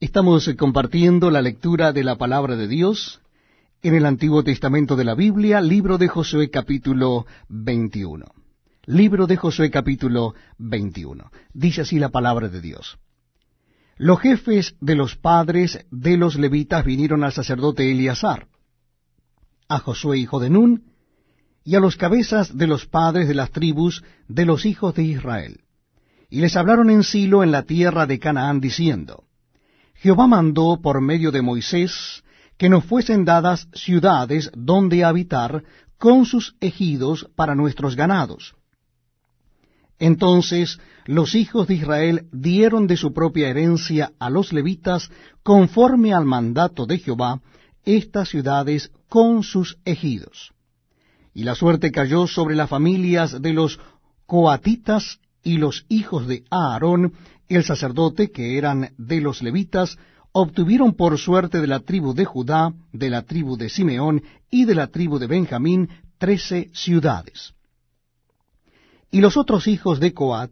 Estamos eh, compartiendo la lectura de la palabra de Dios en el Antiguo Testamento de la Biblia, libro de Josué capítulo 21. Libro de Josué capítulo 21. Dice así la palabra de Dios. Los jefes de los padres de los levitas vinieron al sacerdote Eleazar, a Josué hijo de Nun, y a los cabezas de los padres de las tribus de los hijos de Israel. Y les hablaron en Silo en la tierra de Canaán, diciendo, Jehová mandó por medio de Moisés que nos fuesen dadas ciudades donde habitar con sus ejidos para nuestros ganados. Entonces los hijos de Israel dieron de su propia herencia a los levitas, conforme al mandato de Jehová, estas ciudades con sus ejidos. Y la suerte cayó sobre las familias de los coatitas y los hijos de Aarón, el sacerdote, que eran de los levitas, obtuvieron por suerte de la tribu de Judá, de la tribu de Simeón y de la tribu de Benjamín trece ciudades. Y los otros hijos de Coat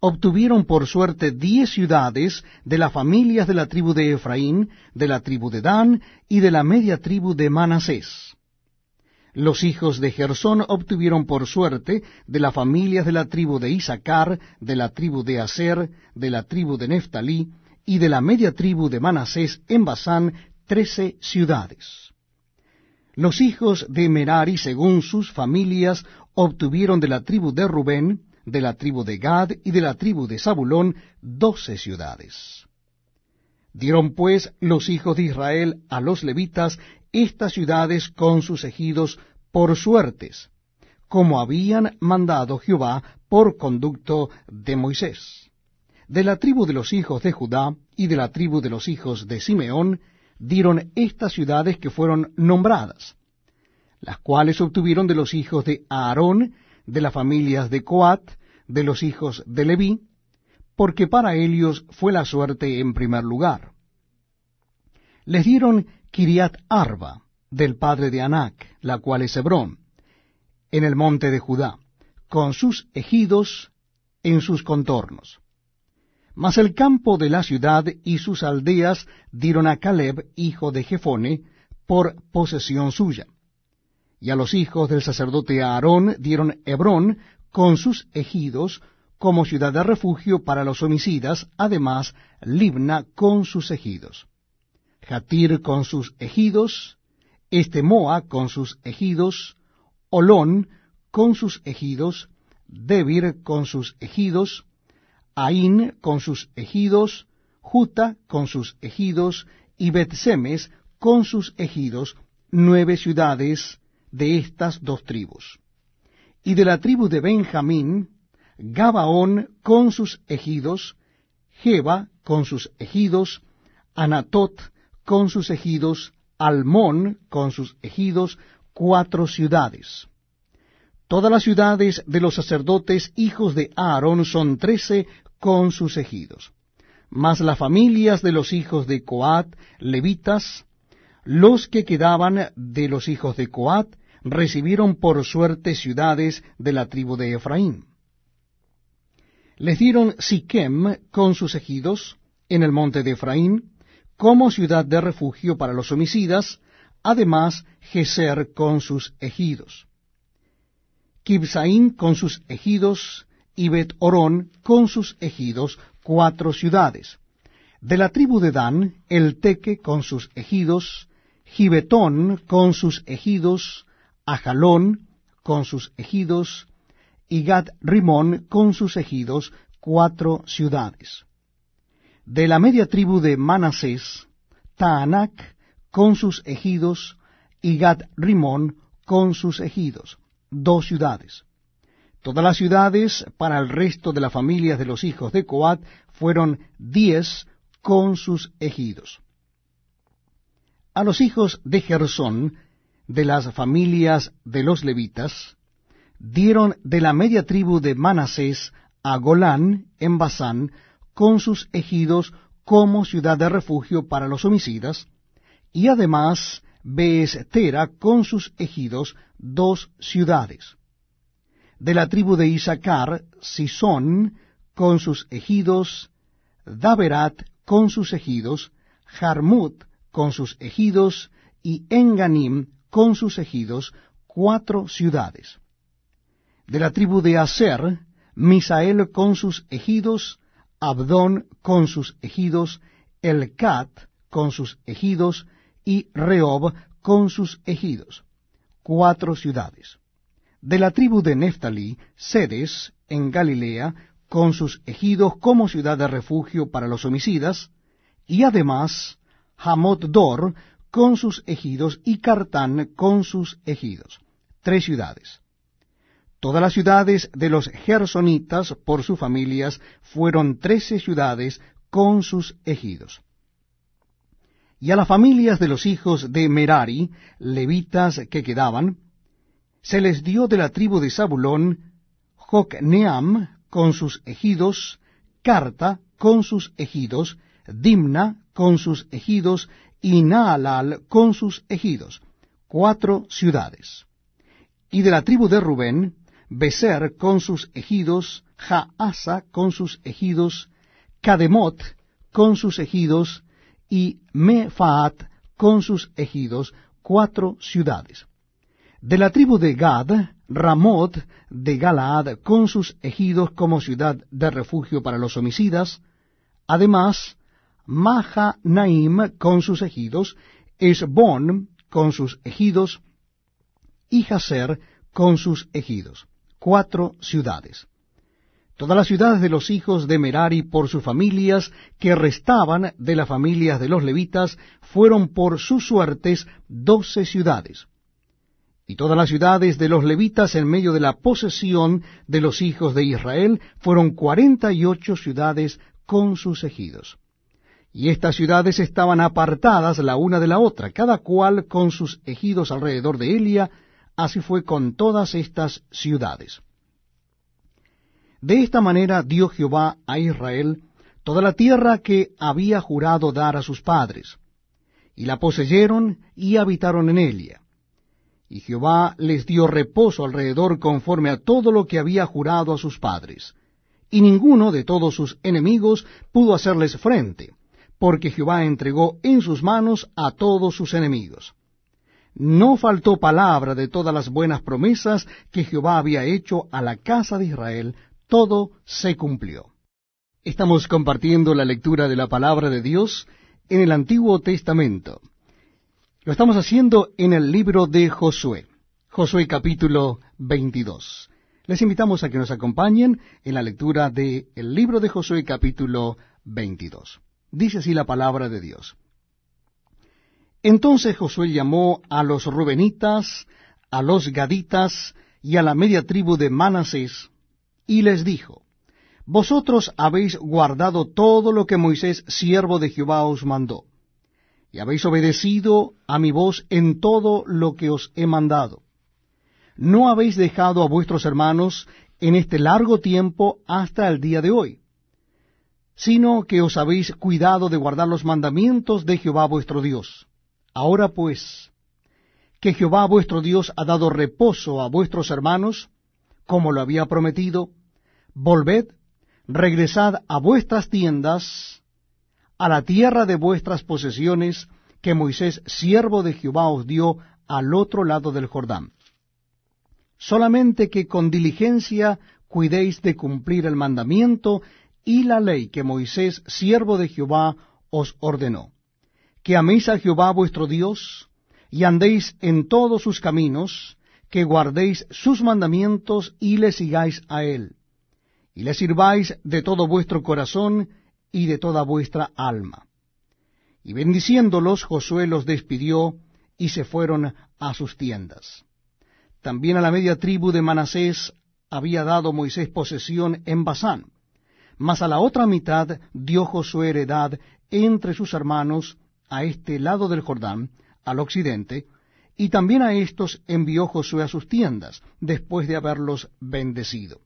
obtuvieron por suerte diez ciudades de las familias de la tribu de Efraín, de la tribu de Dan y de la media tribu de Manasés. Los hijos de Gersón obtuvieron por suerte de las familias de la tribu de Isaacar, de la tribu de Aser, de la tribu de Neftalí y de la media tribu de Manasés en Basán trece ciudades. Los hijos de Merari, según sus familias, obtuvieron de la tribu de Rubén, de la tribu de Gad y de la tribu de Zabulón doce ciudades. Dieron pues los hijos de Israel a los levitas estas ciudades con sus ejidos por suertes, como habían mandado Jehová por conducto de Moisés. De la tribu de los hijos de Judá y de la tribu de los hijos de Simeón dieron estas ciudades que fueron nombradas, las cuales obtuvieron de los hijos de Aarón, de las familias de Coat, de los hijos de Leví, porque para ellos fue la suerte en primer lugar. Les dieron Kiriat Arba, del padre de Anac, la cual es Hebrón, en el monte de Judá, con sus ejidos en sus contornos. Mas el campo de la ciudad y sus aldeas dieron a Caleb, hijo de Jefone, por posesión suya. Y a los hijos del sacerdote Aarón dieron Hebrón con sus ejidos como ciudad de refugio para los homicidas, además Libna con sus ejidos. Jatir con sus ejidos, Estemoa con sus ejidos, Olón con sus ejidos, Debir con sus ejidos, Ain con sus ejidos, Juta con sus ejidos, y Betsemes con sus ejidos, nueve ciudades de estas dos tribus. Y de la tribu de Benjamín, Gabaón con sus ejidos, Jeba con sus ejidos, Anatot con sus ejidos, Almón con sus ejidos, cuatro ciudades. Todas las ciudades de los sacerdotes hijos de Aarón son trece con sus ejidos. Mas las familias de los hijos de Coat, levitas, los que quedaban de los hijos de Coat, recibieron por suerte ciudades de la tribu de Efraín. Les dieron Siquem con sus ejidos en el monte de Efraín, como ciudad de refugio para los homicidas, además Geser con sus ejidos. Kibsaín con sus ejidos, y Bet Orón con sus ejidos, cuatro ciudades. De la tribu de Dan, el Teque con sus ejidos, Gibetón con sus ejidos, Ajalón con sus ejidos, y Gad Rimón con sus ejidos, cuatro ciudades de la media tribu de Manasés, Taanac con sus ejidos, y Gad Rimón con sus ejidos, dos ciudades. Todas las ciudades para el resto de las familias de los hijos de Coat fueron diez con sus ejidos. A los hijos de Gersón, de las familias de los levitas, dieron de la media tribu de Manasés a Golán en Basán con sus ejidos como ciudad de refugio para los homicidas, y además Beestera con sus ejidos dos ciudades. De la tribu de Isaacar, Sison con sus ejidos, Daberat con sus ejidos, Jarmut con sus ejidos, y Enganim con sus ejidos, cuatro ciudades. De la tribu de Aser, Misael con sus ejidos, Abdón con sus ejidos, Elcat con sus ejidos, y Rehob con sus ejidos, cuatro ciudades. De la tribu de Neftalí, Sedes, en Galilea, con sus ejidos como ciudad de refugio para los homicidas, y además Hamot Dor con sus ejidos y Cartán con sus ejidos. Tres ciudades. Todas las ciudades de los gersonitas por sus familias fueron trece ciudades con sus ejidos. Y a las familias de los hijos de Merari, levitas que quedaban, se les dio de la tribu de Zabulón, Jocneam con sus ejidos, Carta con sus ejidos, Dimna con sus ejidos, y Naalal con sus ejidos, cuatro ciudades. Y de la tribu de Rubén, Beser con sus ejidos, Jaasa con sus ejidos, Kademot con sus ejidos, y Mefaat con sus ejidos, cuatro ciudades. De la tribu de Gad, Ramot de Galaad con sus ejidos como ciudad de refugio para los homicidas, además Mahanaim con sus ejidos, Esbon con sus ejidos, y Jaser con sus ejidos, cuatro ciudades. Todas las ciudades de los hijos de Merari por sus familias, que restaban de las familias de los levitas, fueron por sus suertes doce ciudades y todas las ciudades de los levitas en medio de la posesión de los hijos de Israel fueron cuarenta y ocho ciudades con sus ejidos. Y estas ciudades estaban apartadas la una de la otra, cada cual con sus ejidos alrededor de Elia, así fue con todas estas ciudades. De esta manera dio Jehová a Israel toda la tierra que había jurado dar a sus padres, y la poseyeron y habitaron en Elia y Jehová les dio reposo alrededor conforme a todo lo que había jurado a sus padres. Y ninguno de todos sus enemigos pudo hacerles frente, porque Jehová entregó en sus manos a todos sus enemigos. No faltó palabra de todas las buenas promesas que Jehová había hecho a la casa de Israel, todo se cumplió. Estamos compartiendo la lectura de la palabra de Dios en el Antiguo Testamento. Lo estamos haciendo en el libro de Josué, Josué capítulo 22. Les invitamos a que nos acompañen en la lectura del libro de Josué capítulo 22. Dice así la palabra de Dios. Entonces Josué llamó a los rubenitas, a los gaditas y a la media tribu de Manasés, y les dijo, Vosotros habéis guardado todo lo que Moisés, siervo de Jehová, os mandó y habéis obedecido a mi voz en todo lo que os he mandado. No habéis dejado a vuestros hermanos en este largo tiempo hasta el día de hoy, sino que os habéis cuidado de guardar los mandamientos de Jehová vuestro Dios. Ahora pues, que Jehová vuestro Dios ha dado reposo a vuestros hermanos, como lo había prometido, volved, regresad a vuestras tiendas, a la tierra de vuestras posesiones que Moisés, siervo de Jehová, os dio al otro lado del Jordán. Solamente que con diligencia cuidéis de cumplir el mandamiento y la ley que Moisés, siervo de Jehová, os ordenó. Que améis a Jehová vuestro Dios, y andéis en todos sus caminos, que guardéis sus mandamientos y le sigáis a él, y le sirváis de todo vuestro corazón y de toda vuestra alma. Y bendiciéndolos, Josué los despidió y se fueron a sus tiendas. También a la media tribu de Manasés había dado Moisés posesión en Basán, mas a la otra mitad dio Josué heredad entre sus hermanos a este lado del Jordán, al occidente, y también a éstos envió Josué a sus tiendas, después de haberlos bendecido.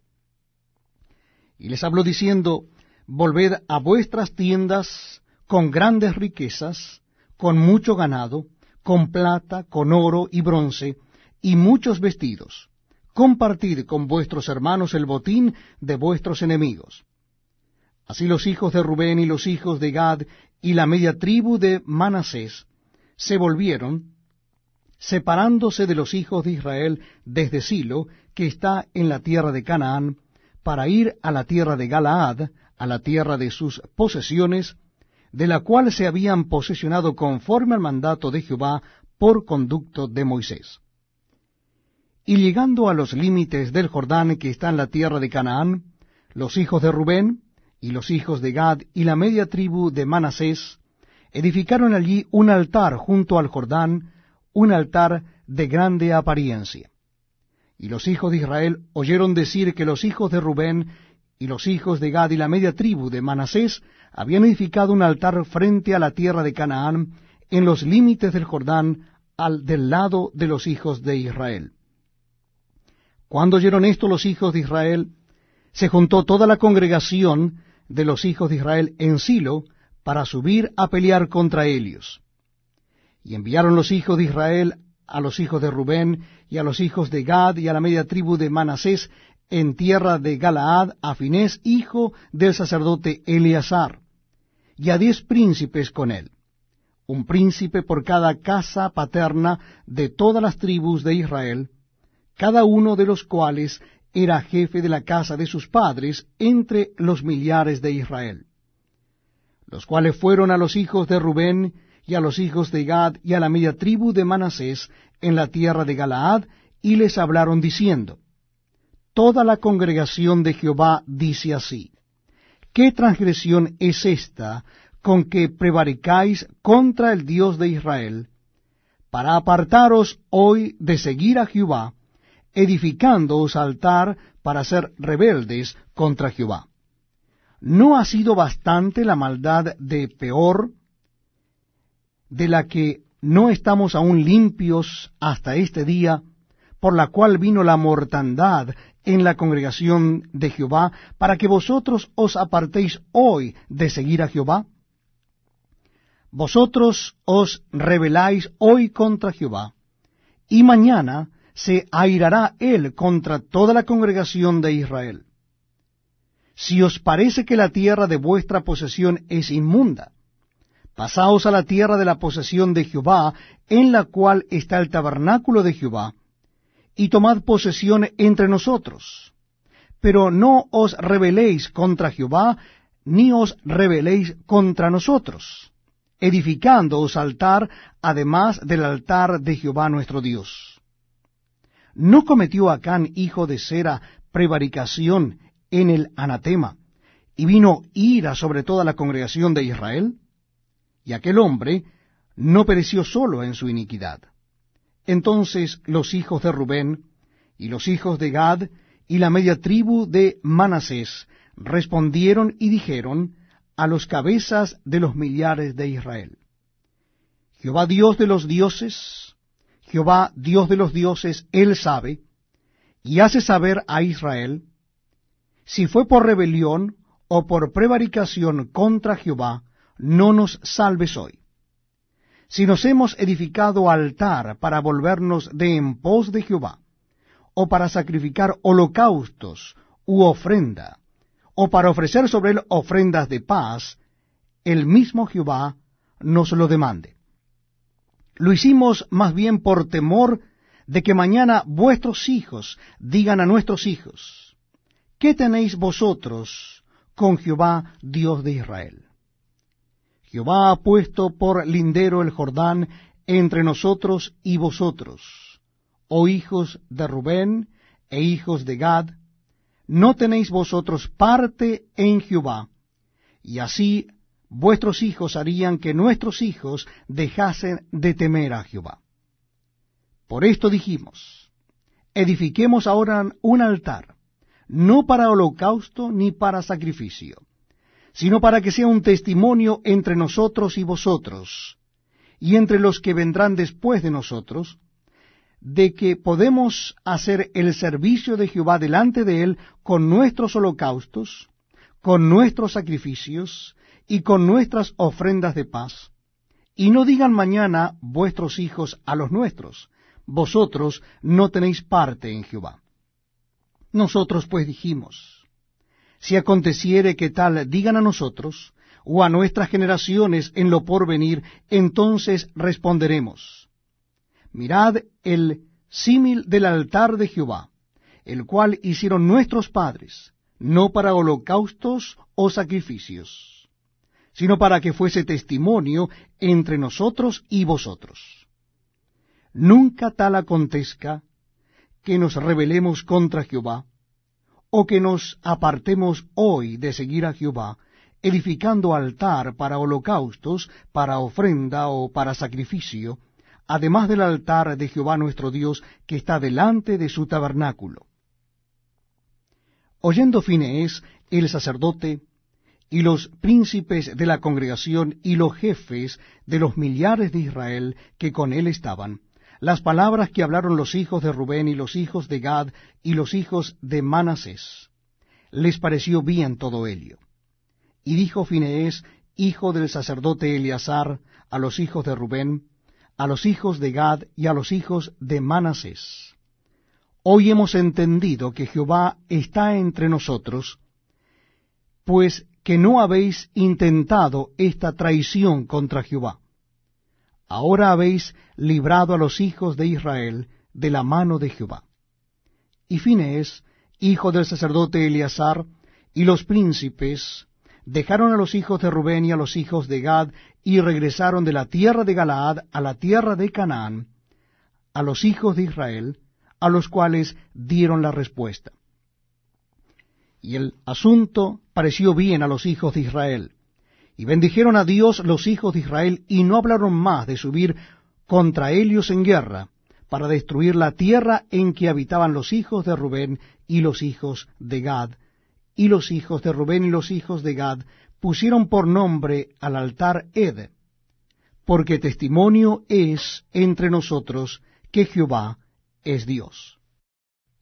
Y les habló diciendo, volved a vuestras tiendas con grandes riquezas, con mucho ganado, con plata, con oro y bronce, y muchos vestidos. Compartid con vuestros hermanos el botín de vuestros enemigos. Así los hijos de Rubén y los hijos de Gad y la media tribu de Manasés se volvieron, separándose de los hijos de Israel desde Silo, que está en la tierra de Canaán, para ir a la tierra de Galaad, a la tierra de sus posesiones, de la cual se habían posesionado conforme al mandato de Jehová por conducto de Moisés. Y llegando a los límites del Jordán que está en la tierra de Canaán, los hijos de Rubén y los hijos de Gad y la media tribu de Manasés edificaron allí un altar junto al Jordán, un altar de grande apariencia. Y los hijos de Israel oyeron decir que los hijos de Rubén y los hijos de Gad y la media tribu de Manasés habían edificado un altar frente a la tierra de Canaán, en los límites del Jordán, al del lado de los hijos de Israel. Cuando oyeron esto los hijos de Israel, se juntó toda la congregación de los hijos de Israel en Silo para subir a pelear contra ellos. Y enviaron los hijos de Israel a los hijos de Rubén y a los hijos de Gad y a la media tribu de Manasés en tierra de Galaad a Finés, hijo del sacerdote Eleazar, y a diez príncipes con él, un príncipe por cada casa paterna de todas las tribus de Israel, cada uno de los cuales era jefe de la casa de sus padres entre los millares de Israel, los cuales fueron a los hijos de Rubén y a los hijos de Gad y a la media tribu de Manasés en la tierra de Galaad, y les hablaron diciendo, Toda la congregación de Jehová dice así, ¿qué transgresión es esta con que prevaricáis contra el Dios de Israel, para apartaros hoy de seguir a Jehová, edificándoos altar para ser rebeldes contra Jehová? ¿No ha sido bastante la maldad de Peor, de la que no estamos aún limpios hasta este día, por la cual vino la mortandad en la congregación de Jehová, para que vosotros os apartéis hoy de seguir a Jehová? Vosotros os rebeláis hoy contra Jehová, y mañana se airará él contra toda la congregación de Israel. Si os parece que la tierra de vuestra posesión es inmunda, pasaos a la tierra de la posesión de Jehová, en la cual está el tabernáculo de Jehová, y tomad posesión entre nosotros. Pero no os rebeléis contra Jehová, ni os rebeléis contra nosotros, edificándoos altar, además del altar de Jehová nuestro Dios. ¿No cometió Acán, hijo de Sera, prevaricación en el anatema, y vino ira sobre toda la congregación de Israel? Y aquel hombre no pereció solo en su iniquidad entonces los hijos de Rubén y los hijos de Gad y la media tribu de Manasés respondieron y dijeron a los cabezas de los millares de Israel, Jehová Dios de los dioses, Jehová Dios de los dioses, Él sabe, y hace saber a Israel, si fue por rebelión o por prevaricación contra Jehová, no nos salves hoy si nos hemos edificado altar para volvernos de en pos de Jehová, o para sacrificar holocaustos u ofrenda, o para ofrecer sobre él ofrendas de paz, el mismo Jehová nos lo demande. Lo hicimos más bien por temor de que mañana vuestros hijos digan a nuestros hijos, ¿qué tenéis vosotros con Jehová Dios de Israel? Jehová ha puesto por lindero el Jordán entre nosotros y vosotros, oh hijos de Rubén e hijos de Gad, no tenéis vosotros parte en Jehová, y así vuestros hijos harían que nuestros hijos dejasen de temer a Jehová. Por esto dijimos, edifiquemos ahora un altar, no para holocausto ni para sacrificio, sino para que sea un testimonio entre nosotros y vosotros, y entre los que vendrán después de nosotros, de que podemos hacer el servicio de Jehová delante de él con nuestros holocaustos, con nuestros sacrificios y con nuestras ofrendas de paz. Y no digan mañana vuestros hijos a los nuestros, vosotros no tenéis parte en Jehová. Nosotros pues dijimos, si aconteciere que tal digan a nosotros, o a nuestras generaciones en lo porvenir, entonces responderemos, mirad el símil del altar de Jehová, el cual hicieron nuestros padres, no para holocaustos o sacrificios, sino para que fuese testimonio entre nosotros y vosotros. Nunca tal acontezca que nos rebelemos contra Jehová, o que nos apartemos hoy de seguir a Jehová, edificando altar para holocaustos, para ofrenda o para sacrificio, además del altar de Jehová nuestro Dios que está delante de su tabernáculo. Oyendo Fineés, el sacerdote, y los príncipes de la congregación y los jefes de los millares de Israel que con él estaban, las palabras que hablaron los hijos de Rubén y los hijos de Gad y los hijos de Manasés, les pareció bien todo ello. Y dijo Fineés, hijo del sacerdote Eleazar, a los hijos de Rubén, a los hijos de Gad y a los hijos de Manasés. Hoy hemos entendido que Jehová está entre nosotros, pues que no habéis intentado esta traición contra Jehová. Ahora habéis librado a los hijos de Israel de la mano de Jehová. Y Finees, hijo del sacerdote Eleazar, y los príncipes, dejaron a los hijos de Rubén y a los hijos de Gad, y regresaron de la tierra de Galaad a la tierra de Canaán, a los hijos de Israel, a los cuales dieron la respuesta. Y el asunto pareció bien a los hijos de Israel. Y bendijeron a Dios los hijos de Israel, y no hablaron más de subir contra ellos en guerra, para destruir la tierra en que habitaban los hijos de Rubén y los hijos de Gad, y los hijos de Rubén y los hijos de Gad pusieron por nombre al altar Ed, porque testimonio es entre nosotros que Jehová es Dios.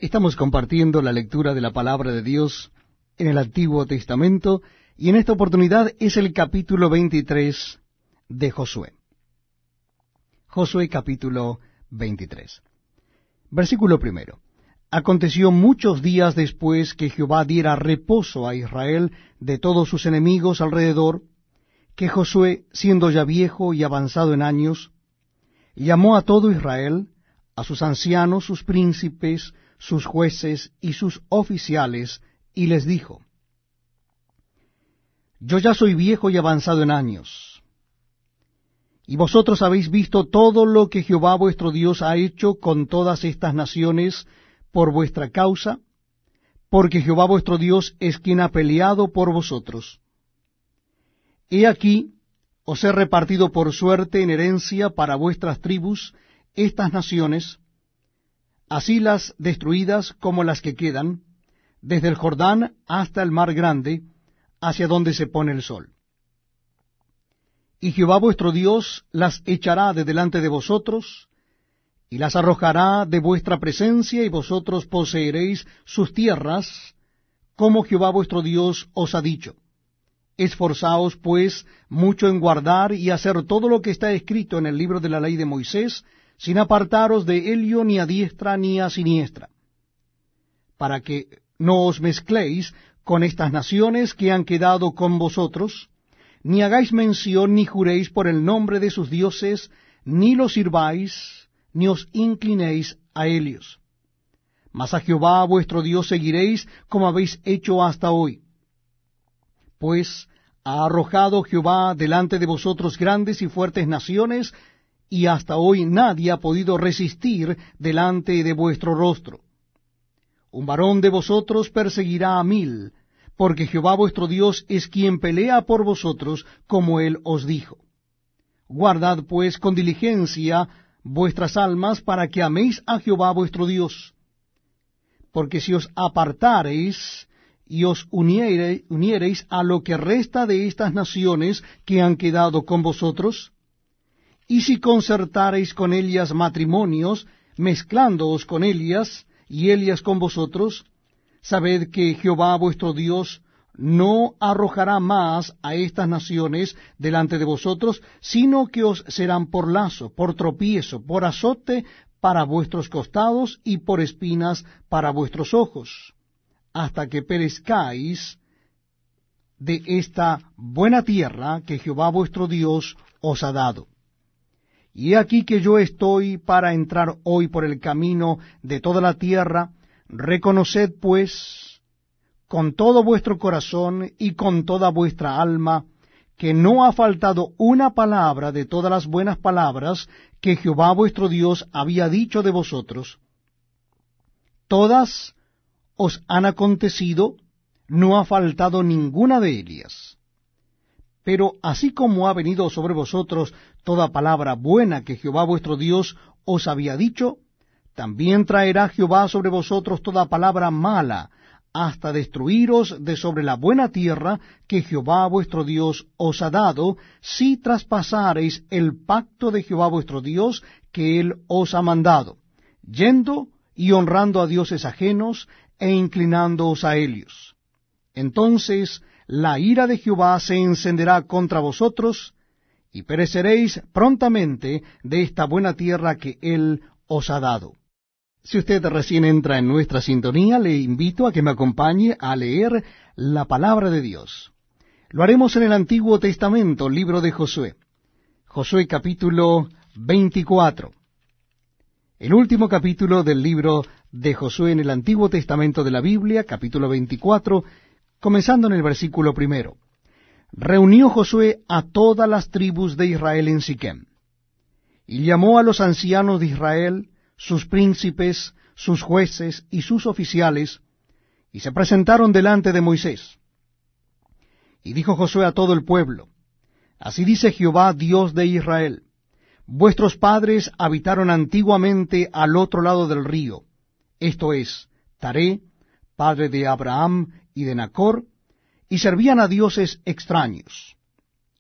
Estamos compartiendo la lectura de la palabra de Dios en el Antiguo Testamento y en esta oportunidad es el capítulo 23 de Josué. Josué capítulo 23. Versículo primero. Aconteció muchos días después que Jehová diera reposo a Israel de todos sus enemigos alrededor, que Josué, siendo ya viejo y avanzado en años, llamó a todo Israel, a sus ancianos, sus príncipes, sus jueces y sus oficiales, y les dijo, Yo ya soy viejo y avanzado en años, y vosotros habéis visto todo lo que Jehová vuestro Dios ha hecho con todas estas naciones, por vuestra causa, porque Jehová vuestro Dios es quien ha peleado por vosotros. He aquí, os he repartido por suerte en herencia para vuestras tribus estas naciones, así las destruidas como las que quedan, desde el Jordán hasta el mar grande, hacia donde se pone el sol. Y Jehová vuestro Dios las echará de delante de vosotros, y las arrojará de vuestra presencia, y vosotros poseeréis sus tierras, como Jehová vuestro Dios os ha dicho. Esforzaos, pues, mucho en guardar y hacer todo lo que está escrito en el libro de la ley de Moisés, sin apartaros de ello ni a diestra ni a siniestra, para que no os mezcléis con estas naciones que han quedado con vosotros, ni hagáis mención ni juréis por el nombre de sus dioses, ni los sirváis, ni os inclinéis a ellos. Mas a Jehová vuestro Dios seguiréis como habéis hecho hasta hoy. Pues ha arrojado Jehová delante de vosotros grandes y fuertes naciones, y hasta hoy nadie ha podido resistir delante de vuestro rostro. Un varón de vosotros perseguirá a mil, porque Jehová vuestro Dios es quien pelea por vosotros, como él os dijo. Guardad pues con diligencia vuestras almas para que améis a Jehová vuestro Dios. Porque si os apartareis y os uniereis, a lo que resta de estas naciones que han quedado con vosotros, y si concertareis con ellas matrimonios, mezclándoos con ellas, y ellas con vosotros, sabed que Jehová vuestro Dios no arrojará más a estas naciones delante de vosotros, sino que os serán por lazo, por tropiezo, por azote para vuestros costados y por espinas para vuestros ojos, hasta que perezcáis de esta buena tierra que Jehová vuestro Dios os ha dado. Y aquí que yo estoy para entrar hoy por el camino de toda la tierra, reconoced pues con todo vuestro corazón y con toda vuestra alma, que no ha faltado una palabra de todas las buenas palabras que Jehová vuestro Dios había dicho de vosotros. Todas os han acontecido, no ha faltado ninguna de ellas. Pero así como ha venido sobre vosotros toda palabra buena que Jehová vuestro Dios os había dicho, también traerá Jehová sobre vosotros toda palabra mala, hasta destruiros de sobre la buena tierra que Jehová vuestro Dios os ha dado, si traspasareis el pacto de Jehová vuestro Dios que él os ha mandado, yendo y honrando a dioses ajenos e inclinándoos a ellos. Entonces la ira de Jehová se encenderá contra vosotros, y pereceréis prontamente de esta buena tierra que él os ha dado. Si usted recién entra en nuestra sintonía, le invito a que me acompañe a leer la palabra de Dios. Lo haremos en el Antiguo Testamento, libro de Josué. Josué capítulo 24. El último capítulo del libro de Josué en el Antiguo Testamento de la Biblia, capítulo 24, comenzando en el versículo primero. Reunió Josué a todas las tribus de Israel en Siquem, y llamó a los ancianos de Israel, sus príncipes, sus jueces y sus oficiales, y se presentaron delante de Moisés. Y dijo Josué a todo el pueblo, Así dice Jehová, Dios de Israel, vuestros padres habitaron antiguamente al otro lado del río, esto es, Taré, padre de Abraham y de Nacor, y servían a dioses extraños.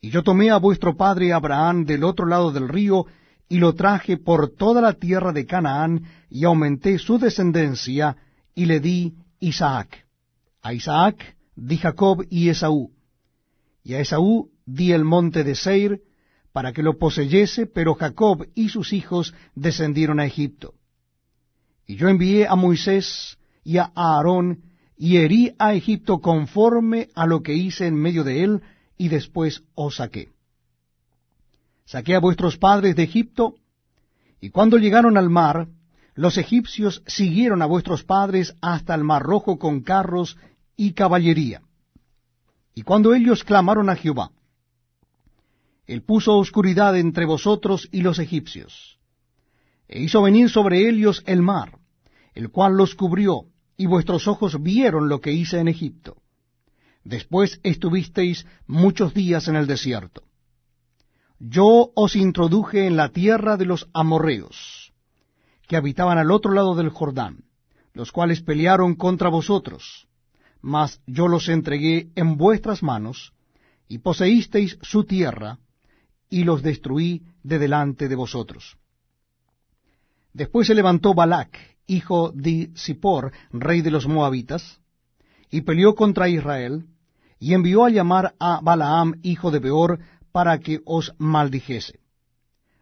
Y yo tomé a vuestro padre Abraham del otro lado del río, y lo traje por toda la tierra de Canaán, y aumenté su descendencia, y le di Isaac. A Isaac di Jacob y Esaú. Y a Esaú di el monte de Seir, para que lo poseyese, pero Jacob y sus hijos descendieron a Egipto. Y yo envié a Moisés y a Aarón, y herí a Egipto conforme a lo que hice en medio de él, y después os saqué saqué a vuestros padres de Egipto, y cuando llegaron al mar, los egipcios siguieron a vuestros padres hasta el mar rojo con carros y caballería. Y cuando ellos clamaron a Jehová, él puso oscuridad entre vosotros y los egipcios, e hizo venir sobre ellos el mar, el cual los cubrió, y vuestros ojos vieron lo que hice en Egipto. Después estuvisteis muchos días en el desierto yo os introduje en la tierra de los amorreos, que habitaban al otro lado del Jordán, los cuales pelearon contra vosotros, mas yo los entregué en vuestras manos, y poseísteis su tierra, y los destruí de delante de vosotros. Después se levantó Balac, hijo de Zippor, rey de los moabitas, y peleó contra Israel, y envió a llamar a Balaam, hijo de Beor, para que os maldijese.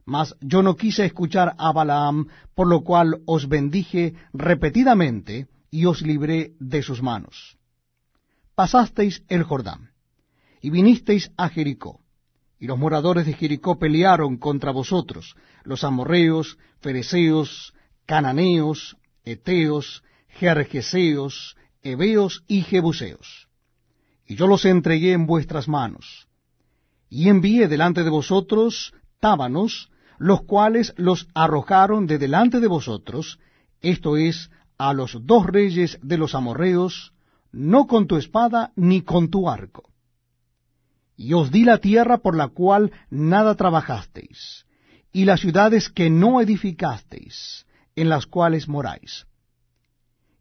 Mas yo no quise escuchar a Balaam, por lo cual os bendije repetidamente y os libré de sus manos. Pasasteis el Jordán, y vinisteis a Jericó, y los moradores de Jericó pelearon contra vosotros, los amorreos, fereceos, cananeos, eteos, jerjeseos, heveos y jebuseos. Y yo los entregué en vuestras manos y envié delante de vosotros tábanos, los cuales los arrojaron de delante de vosotros, esto es, a los dos reyes de los amorreos, no con tu espada ni con tu arco. Y os di la tierra por la cual nada trabajasteis, y las ciudades que no edificasteis, en las cuales moráis,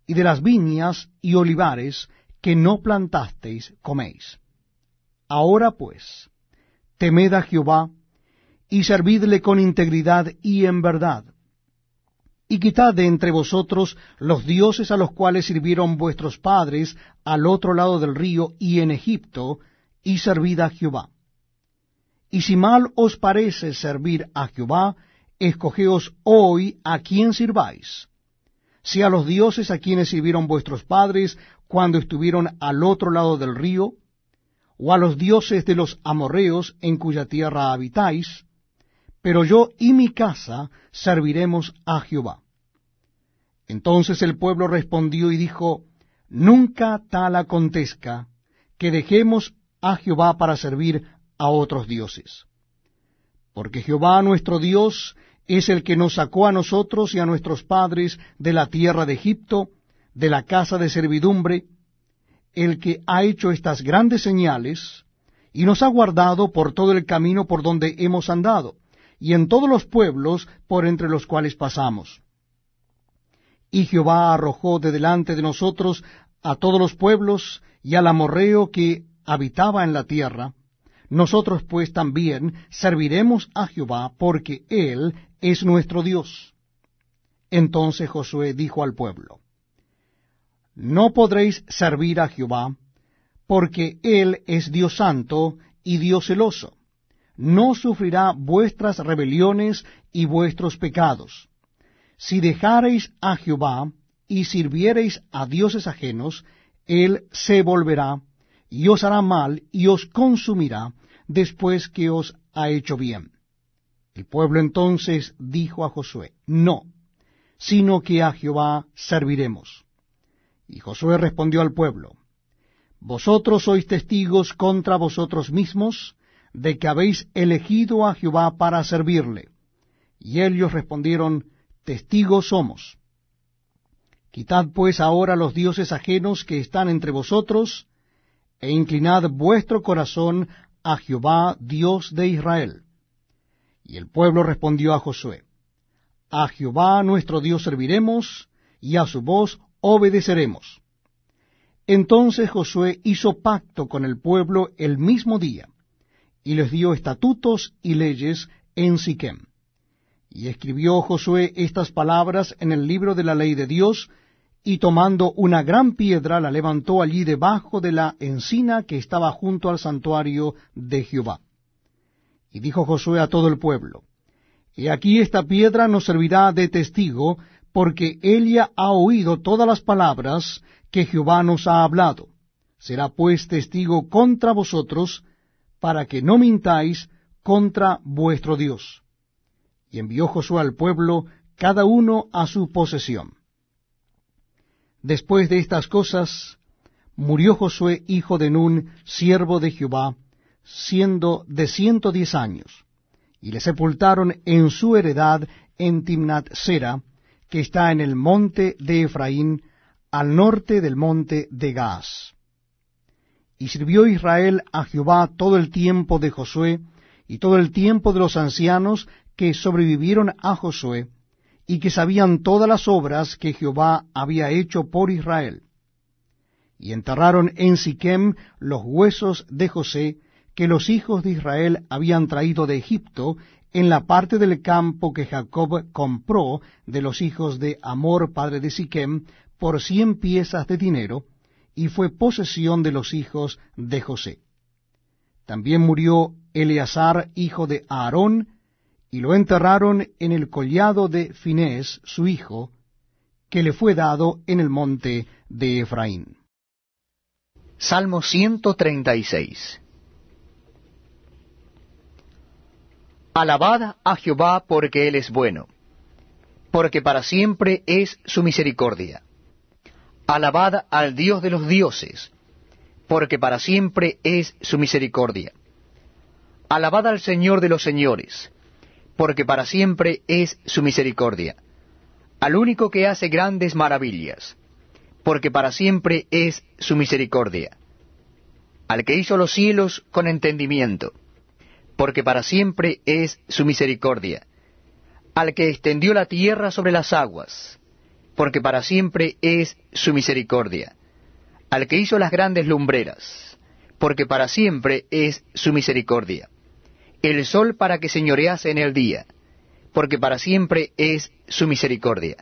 y de las viñas y olivares que no plantasteis coméis. Ahora pues, temed a Jehová, y servidle con integridad y en verdad. Y quitad de entre vosotros los dioses a los cuales sirvieron vuestros padres al otro lado del río y en Egipto, y servid a Jehová. Y si mal os parece servir a Jehová, escogeos hoy a quién sirváis, si a los dioses a quienes sirvieron vuestros padres cuando estuvieron al otro lado del río, o a los dioses de los amorreos en cuya tierra habitáis, pero yo y mi casa serviremos a Jehová. Entonces el pueblo respondió y dijo, Nunca tal acontezca que dejemos a Jehová para servir a otros dioses. Porque Jehová nuestro Dios es el que nos sacó a nosotros y a nuestros padres de la tierra de Egipto, de la casa de servidumbre, el que ha hecho estas grandes señales, y nos ha guardado por todo el camino por donde hemos andado, y en todos los pueblos por entre los cuales pasamos. Y Jehová arrojó de delante de nosotros a todos los pueblos y al amorreo que habitaba en la tierra. Nosotros pues también serviremos a Jehová, porque Él es nuestro Dios. Entonces Josué dijo al pueblo, No podréis servir a Jehová, porque Él es Dios santo y Dios celoso. No sufrirá vuestras rebeliones y vuestros pecados. Si dejareis a Jehová y sirviereis a dioses ajenos, Él se volverá y os hará mal y os consumirá después que os ha hecho bien. El pueblo entonces dijo a Josué, No, sino que a Jehová serviremos. Y Josué respondió al pueblo, Vosotros sois testigos contra vosotros mismos de que habéis elegido a Jehová para servirle. Y ellos respondieron, Testigos somos. Quitad pues ahora los dioses ajenos que están entre vosotros, e inclinad vuestro corazón a Jehová, Dios de Israel. Y el pueblo respondió a Josué, A Jehová nuestro Dios serviremos, y a su voz obedeceremos. Entonces Josué hizo pacto con el pueblo el mismo día, y les dio estatutos y leyes en Siquem. Y escribió Josué estas palabras en el libro de la ley de Dios, y tomando una gran piedra la levantó allí debajo de la encina que estaba junto al santuario de Jehová. Y dijo Josué a todo el pueblo, He aquí esta piedra nos servirá de testigo, porque ella ha oído todas las palabras que Jehová nos ha hablado. Será pues testigo contra vosotros, para que no mintáis contra vuestro Dios. Y envió Josué al pueblo, cada uno a su posesión. Después de estas cosas, murió Josué, hijo de Nun, siervo de Jehová, siendo de ciento diez años, y le sepultaron en su heredad en Timnat Sera, que está en el monte de Efraín, al norte del monte de Gaas. Y sirvió Israel a Jehová todo el tiempo de Josué, y todo el tiempo de los ancianos que sobrevivieron a Josué, y que sabían todas las obras que Jehová había hecho por Israel. Y enterraron en Siquem los huesos de José, que los hijos de Israel habían traído de Egipto en la parte del campo que Jacob compró de los hijos de Amor, padre de Siquem, por cien piezas de dinero, y fue posesión de los hijos de José. También murió Eleazar, hijo de Aarón, y lo enterraron en el collado de Finés, su hijo, que le fue dado en el monte de Efraín. Salmo 136 Alabad a Jehová porque Él es bueno, porque para siempre es su misericordia. Alabad al Dios de los dioses, porque para siempre es su misericordia. Alabad al Señor de los señores, porque para siempre es su misericordia. Al único que hace grandes maravillas, porque para siempre es su misericordia. Al que hizo los cielos con entendimiento, porque para siempre es su misericordia. Al que extendió la tierra sobre las aguas, porque para siempre es su misericordia. Al que hizo las grandes lumbreras, porque para siempre es su misericordia. El sol para que señorease en el día, porque para siempre es su misericordia.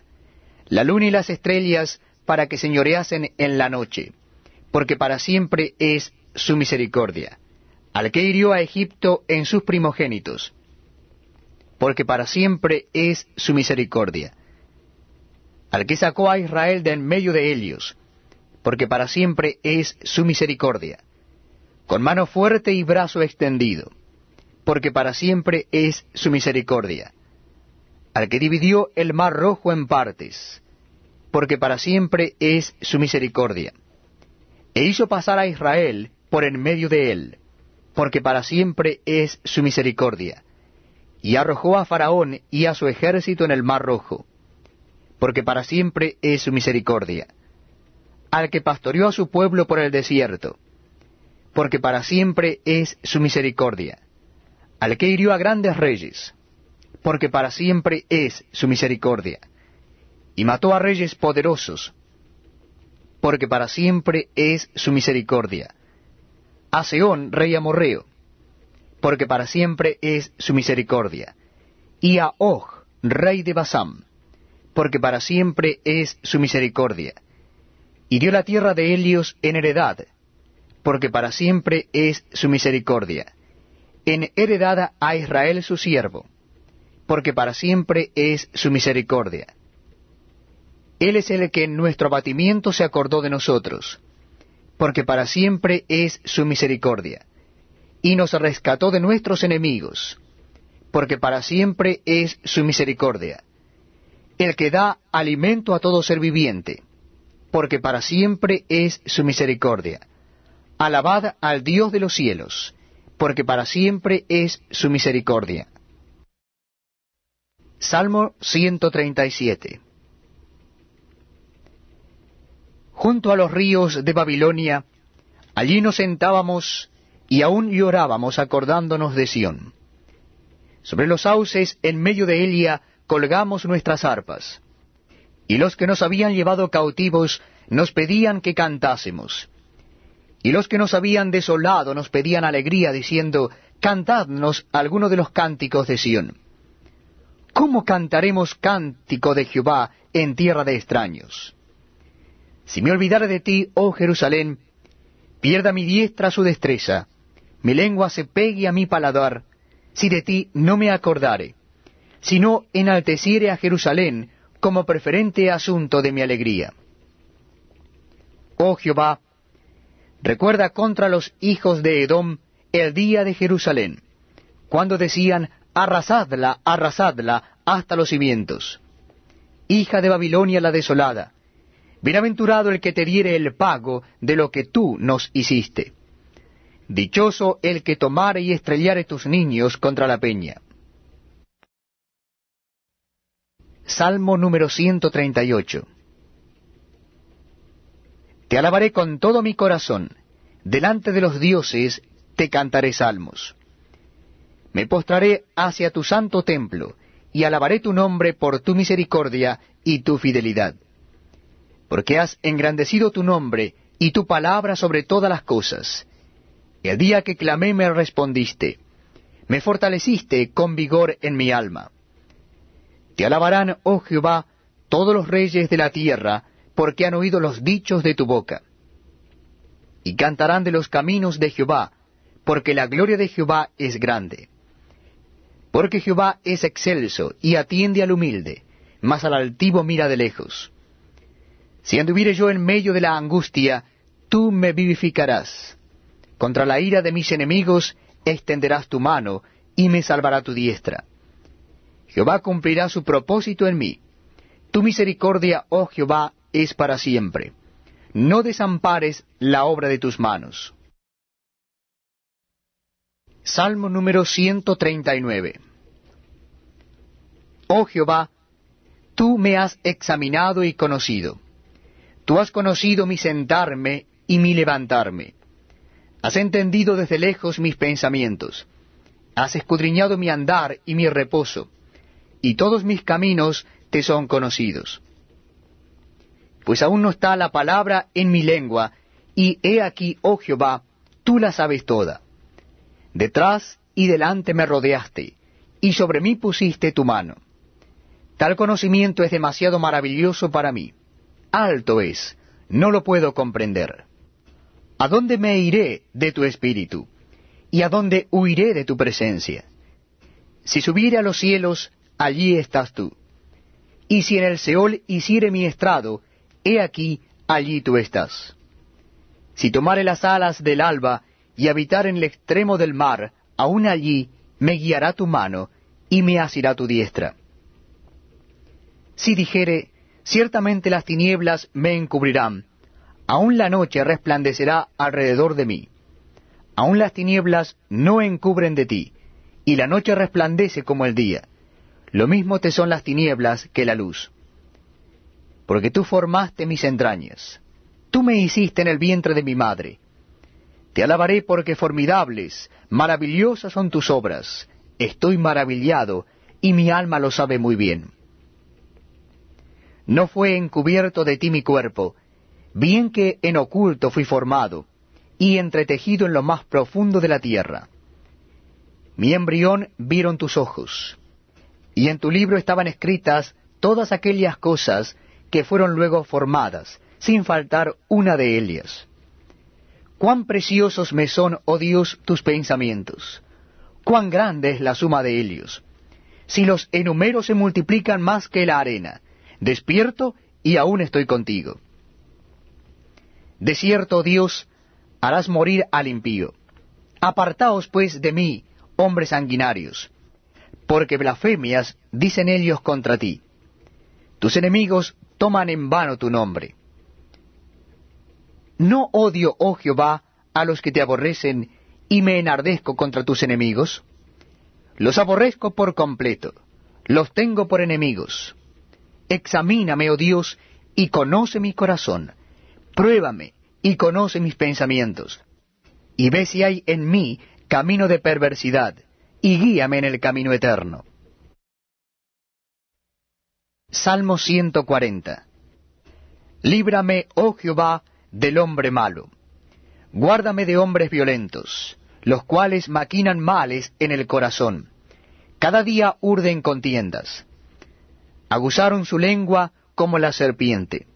La luna y las estrellas para que señoreasen en la noche, porque para siempre es su misericordia al que hirió a Egipto en sus primogénitos, porque para siempre es su misericordia, al que sacó a Israel de en medio de ellos, porque para siempre es su misericordia, con mano fuerte y brazo extendido, porque para siempre es su misericordia. Al que dividió el mar rojo en partes, porque para siempre es su misericordia. E hizo pasar a Israel por en medio de él, porque para siempre es su misericordia. Y arrojó a Faraón y a su ejército en el mar rojo, porque para siempre es su misericordia. Al que pastoreó a su pueblo por el desierto, porque para siempre es su misericordia. Al que hirió a grandes reyes, porque para siempre es su misericordia. Y mató a reyes poderosos, porque para siempre es su misericordia. A Seón, rey amorreo, porque para siempre es su misericordia. Y a Og, rey de Basam, porque para siempre es su misericordia. Y dio la tierra de Helios en heredad, porque para siempre es su misericordia. En heredad a Israel su siervo, porque para siempre es su misericordia. Él es el que en nuestro abatimiento se acordó de nosotros, porque para siempre es su misericordia. Y nos rescató de nuestros enemigos, porque para siempre es su misericordia. El que da alimento a todo ser viviente, porque para siempre es su misericordia Alabad al Dios de los cielos, porque para siempre es su misericordia. Salmo 137 Junto a los ríos de Babilonia, allí nos sentábamos y aún llorábamos acordándonos de Sión. Sobre los sauces en medio de Elia colgamos nuestras arpas, y los que nos habían llevado cautivos nos pedían que cantásemos y los que nos habían desolado nos pedían alegría, diciendo, Cantadnos alguno de los cánticos de Sión. ¿Cómo cantaremos cántico de Jehová en tierra de extraños? Si me olvidare de ti, oh Jerusalén, pierda mi diestra su destreza, mi lengua se pegue a mi paladar, si de ti no me acordare, si no enalteciere a Jerusalén como preferente asunto de mi alegría. Oh Jehová, Recuerda contra los hijos de Edom el día de Jerusalén, cuando decían, arrasadla, arrasadla hasta los cimientos. Hija de Babilonia la desolada, bienaventurado el que te diere el pago de lo que tú nos hiciste. Dichoso el que tomare y estrellare tus niños contra la peña. Salmo número 138 te alabaré con todo mi corazón, delante de los dioses te cantaré salmos. Me postraré hacia tu santo templo, y alabaré tu nombre por tu misericordia y tu fidelidad. Porque has engrandecido tu nombre y tu palabra sobre todas las cosas. El día que clamé me respondiste, me fortaleciste con vigor en mi alma. Te alabarán, oh Jehová, todos los reyes de la tierra, porque han oído los dichos de tu boca. Y cantarán de los caminos de Jehová, porque la gloria de Jehová es grande. Porque Jehová es excelso y atiende al humilde, mas al altivo mira de lejos. Si anduviere yo en medio de la angustia, tú me vivificarás. Contra la ira de mis enemigos extenderás tu mano, y me salvará tu diestra. Jehová cumplirá su propósito en mí. Tu misericordia, oh Jehová, es para siempre. No desampares la obra de tus manos. Salmo número 139 Oh Jehová, tú me has examinado y conocido. Tú has conocido mi sentarme y mi levantarme. Has entendido desde lejos mis pensamientos. Has escudriñado mi andar y mi reposo, y todos mis caminos te son conocidos pues aún no está la palabra en mi lengua, y he aquí, oh Jehová, tú la sabes toda. Detrás y delante me rodeaste, y sobre mí pusiste tu mano. Tal conocimiento es demasiado maravilloso para mí. Alto es, no lo puedo comprender. ¿A dónde me iré de tu espíritu? ¿Y a dónde huiré de tu presencia? Si subiere a los cielos, allí estás tú. Y si en el Seol hiciere mi estrado, he aquí, allí tú estás. Si tomare las alas del alba, y habitar en el extremo del mar, aun allí me guiará tu mano, y me asirá tu diestra. Si dijere, ciertamente las tinieblas me encubrirán, aun la noche resplandecerá alrededor de mí. Aun las tinieblas no encubren de ti, y la noche resplandece como el día. Lo mismo te son las tinieblas que la luz. Porque tú formaste mis entrañas, tú me hiciste en el vientre de mi madre. Te alabaré porque formidables, maravillosas son tus obras. Estoy maravillado, y mi alma lo sabe muy bien. No fue encubierto de ti mi cuerpo, bien que en oculto fui formado, y entretejido en lo más profundo de la tierra. Mi embrión vieron tus ojos, y en tu libro estaban escritas todas aquellas cosas que fueron luego formadas, sin faltar una de ellas. Cuán preciosos me son, oh Dios, tus pensamientos. Cuán grande es la suma de ellos. Si los enumero se multiplican más que la arena, despierto y aún estoy contigo. De cierto, Dios, harás morir al impío. Apartaos pues de mí, hombres sanguinarios, porque blasfemias dicen ellos contra ti. Tus enemigos toman en vano tu nombre. ¿No odio, oh Jehová, a los que te aborrecen, y me enardezco contra tus enemigos? Los aborrezco por completo, los tengo por enemigos. Examíname, oh Dios, y conoce mi corazón. Pruébame, y conoce mis pensamientos. Y ve si hay en mí camino de perversidad, y guíame en el camino eterno. Salmo 140 Líbrame, oh Jehová, del hombre malo. Guárdame de hombres violentos, los cuales maquinan males en el corazón. Cada día urden contiendas. Aguzaron su lengua como la serpiente.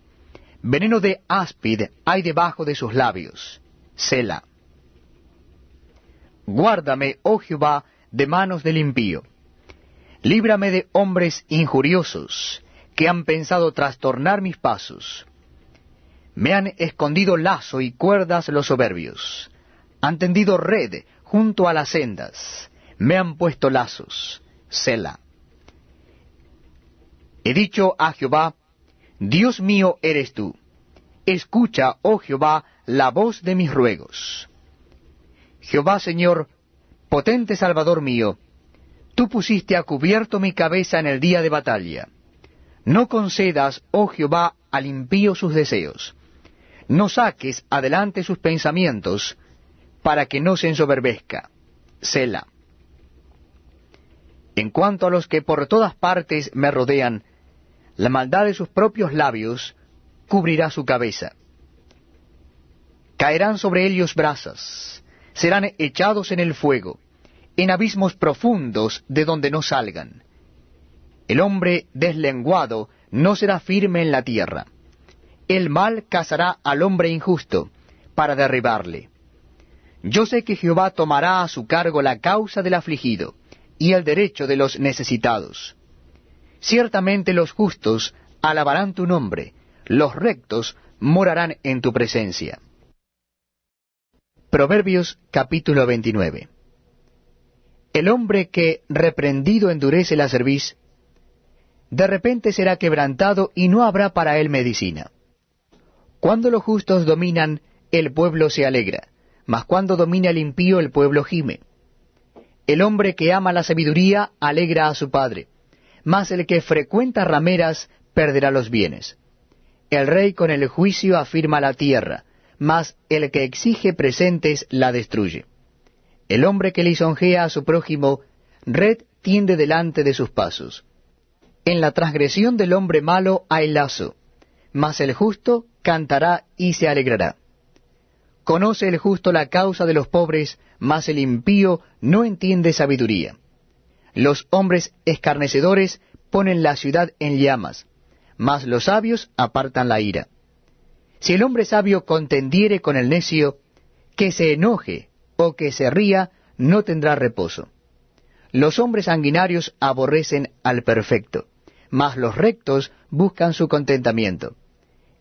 Veneno de áspid hay debajo de sus labios. Sela. Guárdame, oh Jehová, de manos del impío. Líbrame de hombres injuriosos, que han pensado trastornar mis pasos. Me han escondido lazo y cuerdas los soberbios. Han tendido red junto a las sendas. Me han puesto lazos. Sela. He dicho a Jehová, Dios mío eres tú. Escucha, oh Jehová, la voz de mis ruegos. Jehová Señor, potente Salvador mío, tú pusiste a cubierto mi cabeza en el día de batalla. No concedas, oh Jehová, al impío sus deseos no saques adelante sus pensamientos, para que no se ensoberbezca. Sela. En cuanto a los que por todas partes me rodean, la maldad de sus propios labios cubrirá su cabeza. Caerán sobre ellos brasas, serán echados en el fuego, en abismos profundos de donde no salgan. El hombre deslenguado no será firme en la tierra el mal cazará al hombre injusto para derribarle. Yo sé que Jehová tomará a su cargo la causa del afligido y el derecho de los necesitados. Ciertamente los justos alabarán tu nombre, los rectos morarán en tu presencia. Proverbios capítulo 29 El hombre que reprendido endurece la cerviz, de repente será quebrantado y no habrá para él medicina. Cuando los justos dominan, el pueblo se alegra, mas cuando domina el impío, el pueblo gime. El hombre que ama la sabiduría alegra a su padre, mas el que frecuenta rameras perderá los bienes. El rey con el juicio afirma la tierra, mas el que exige presentes la destruye. El hombre que lisonjea a su prójimo, red tiende delante de sus pasos. En la transgresión del hombre malo hay lazo, mas el justo cantará y se alegrará. Conoce el justo la causa de los pobres, mas el impío no entiende sabiduría. Los hombres escarnecedores ponen la ciudad en llamas, mas los sabios apartan la ira. Si el hombre sabio contendiere con el necio, que se enoje o que se ría, no tendrá reposo. Los hombres sanguinarios aborrecen al perfecto, mas los rectos buscan su contentamiento.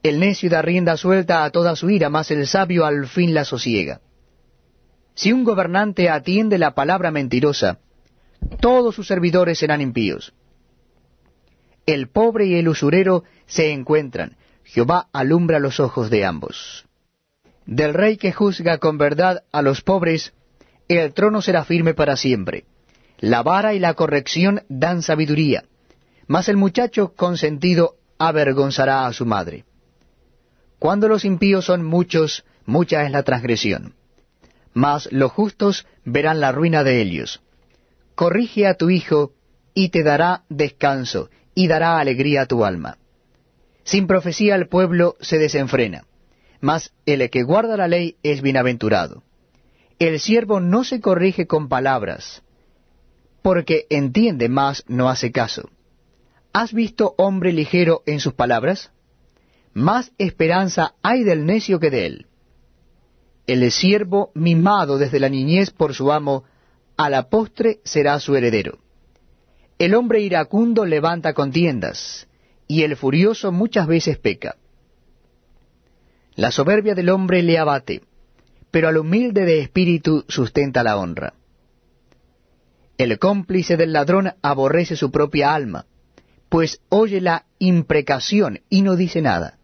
El necio da rienda suelta a toda su ira, mas el sabio al fin la sosiega. Si un gobernante atiende la palabra mentirosa, todos sus servidores serán impíos. El pobre y el usurero se encuentran, Jehová alumbra los ojos de ambos. Del rey que juzga con verdad a los pobres, el trono será firme para siempre. La vara y la corrección dan sabiduría, mas el muchacho consentido avergonzará a su madre. Cuando los impíos son muchos, mucha es la transgresión. Mas los justos verán la ruina de ellos. Corrige a tu hijo, y te dará descanso, y dará alegría a tu alma. Sin profecía el pueblo se desenfrena, mas el que guarda la ley es bienaventurado. El siervo no se corrige con palabras, porque entiende, mas no hace caso. ¿Has visto hombre ligero en sus palabras? Más esperanza hay del necio que de él. El siervo mimado desde la niñez por su amo, a la postre será su heredero. El hombre iracundo levanta contiendas, y el furioso muchas veces peca. La soberbia del hombre le abate, pero al humilde de espíritu sustenta la honra. El cómplice del ladrón aborrece su propia alma, pues oye la imprecación y no dice nada.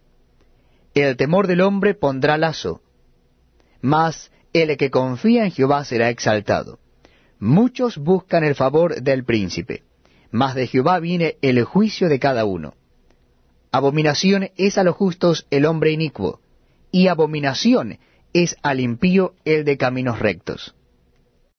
El temor del hombre pondrá lazo, mas el que confía en Jehová será exaltado. Muchos buscan el favor del príncipe, mas de Jehová viene el juicio de cada uno. Abominación es a los justos el hombre inicuo, y abominación es al impío el de caminos rectos.